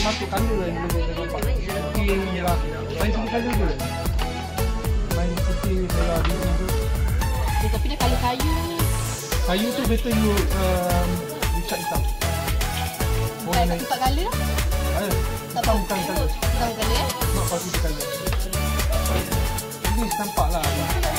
lima tu lah yang boleh saya nampak. Kuting je lah. Main semua kali je Main Tapi dia kayu kayu. ni. Kayu tu better you um, You cut hitam Bukan tempat kala lah Tak tahu kan kala Tak tahu kala eh Nak pasti kala Ini Nampak lah.